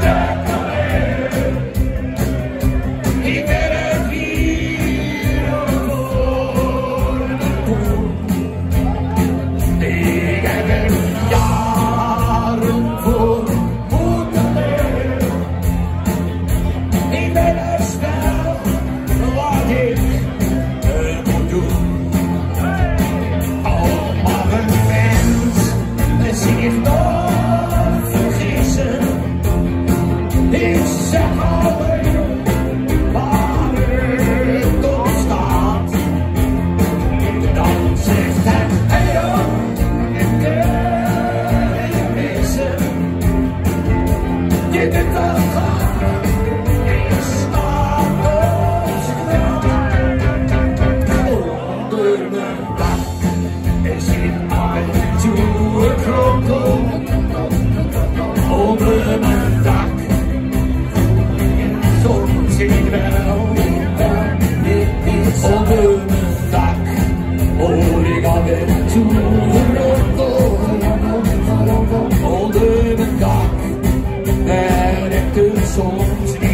die. The dock, holding on to soms